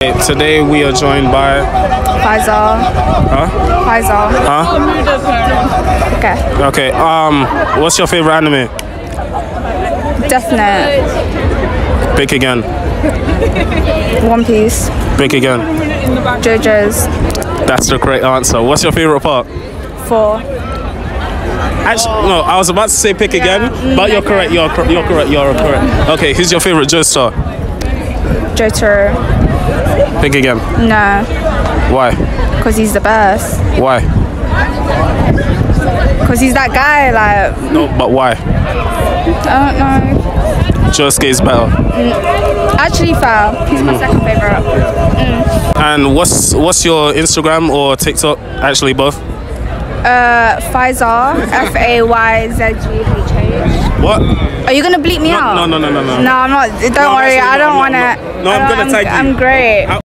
Today we are joined by. Faisal. Huh? Faisal. Huh? Okay. Okay. Um, what's your favorite anime? Death Note. Pick again. One Piece. Pick again. JoJo's. That's the correct answer. What's your favorite part? Four. Actually, no. I was about to say pick again, but you're correct. You're you're correct. You're correct. Okay. Who's your favorite Joestar? Jotaro. Pick again. No. Why? Because he's the best. Why? Because he's that guy, like, No, but why? I don't know. Josuke is better. Mm. Actually, Fal. He's my mm. second favorite. Mm. And what's what's your Instagram or TikTok? Actually, both. Uh, Faisal. F A Y Z G H H. What? Are you gonna bleep me No, out? no, no, no, no, no. No, I'm not. Don't No, worry. actually, I don't no, want to. No, I'm gonna tag you. I'm great.